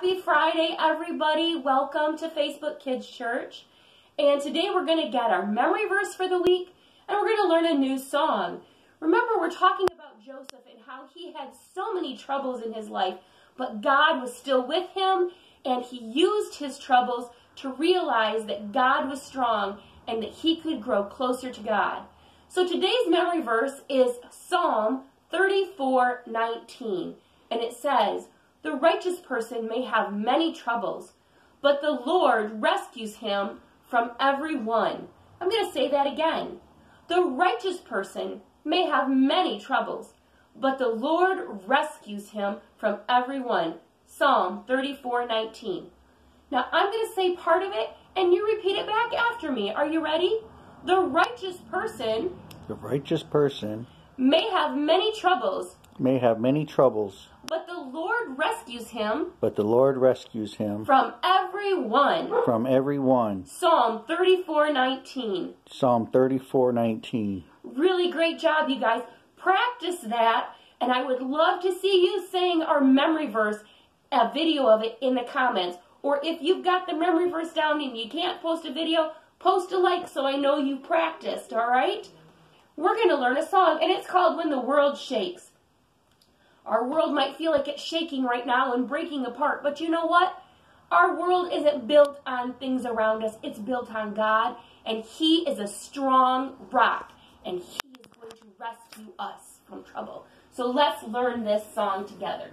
Happy Friday, everybody. Welcome to Facebook Kids Church. And today we're going to get our memory verse for the week and we're going to learn a new song. Remember, we're talking about Joseph and how he had so many troubles in his life, but God was still with him and he used his troubles to realize that God was strong and that he could grow closer to God. So today's memory verse is Psalm 34:19, and it says, "The righteous person may have many troubles, but the Lord rescues him from every one." I'm going to say that again. The righteous person may have many troubles, but the Lord rescues him from every one. Psalm 34:19. Now I'm going to say part of it and you repeat it back after me. Are you ready? The righteous person The righteous person may have many troubles, may have many troubles, but the Lord rescues him but the Lord rescues him from every one. from every one. Psalm 34:19. Psalm 34:19. Really great job, you guys. Practice that, and I would love to see you saying our memory verse, a video of it in the comments. Or if you've got the memory verse down and you can't post a video, post a like so I know you practiced, all right? We're going to learn a song, and it's called When the World Shakes. Our world might feel like it's shaking right now and breaking apart, but you know what? Our world isn't built on things around us. It's built on God, and He is a strong rock, and He is going to rescue us from trouble. So let's learn this song together.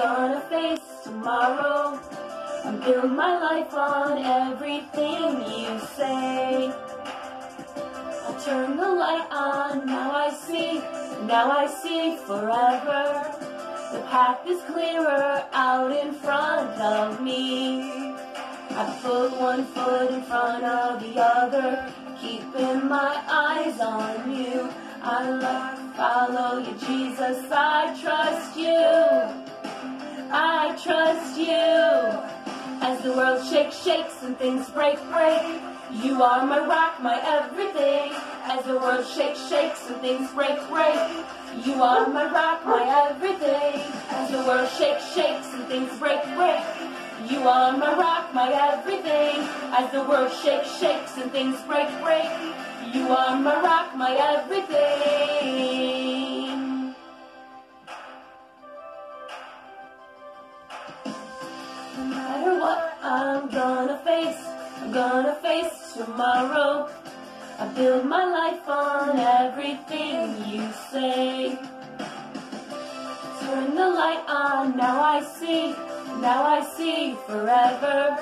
Gonna face tomorrow. I build my life on everything you say. I'll turn the light on, now I see, now I see forever. The path is clearer out in front of me. I put one foot in front of the other, keeping my eyes on you. I love, follow you, Jesus. I trust you. As the world shakes, shakes, and things break, break. You are my rock, my everything. As the world shakes, shakes, and things break, break. You are my rock, my everything. As the world shakes, shakes, and things break, break. You are my rock, my everything. As the world shakes, shakes, and things break, break. You are my rock, my everything. Tomorrow. I build my life on everything you say. Turn the light on, now I see, now I see forever.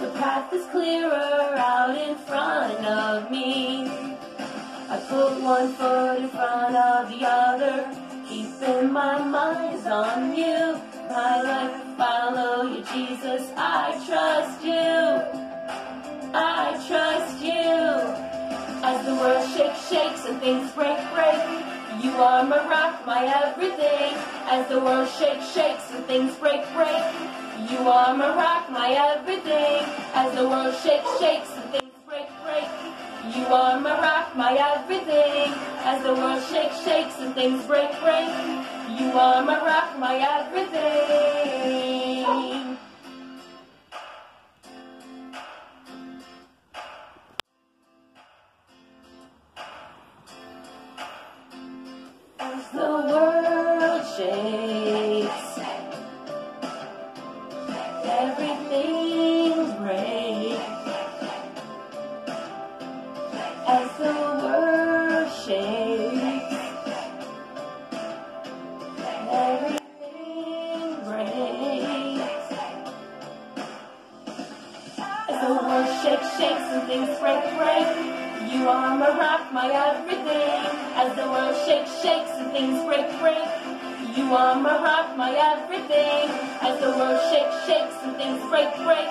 The path is clearer out in front of me. I put one foot in front of the other, keeping my mind on you. My life follow you, Jesus. I trust you. I trust you. As the world shakes, shakes, and things break, break. You are my rock, my everything. As the world shakes, shakes, and things break, break. You are my rock, my everything. As the world shakes, shakes, and things break, break. You are my rock, my everything. As the world shakes, shakes, and things break, break. You are my rock, my everything. As the world shakes, everything breaks. As the world shakes, everything breaks. As the world shakes, shakes, and things break, break. You are my rock, my everything. As the world shakes, shakes, and things break, break. You are my rock, my everything. As the world shakes, shakes, and things break, break.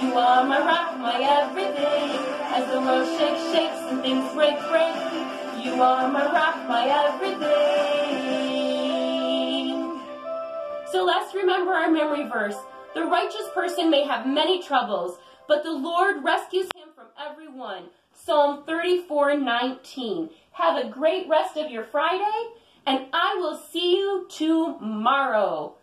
You are my rock, my everything. As the world shakes, shakes, and things break, break. You are my rock, my everything. So let's remember our memory verse. The righteous person may have many troubles, but the Lord rescues him Psalm 34:19. Have a great rest of your Friday, and I will see you tomorrow.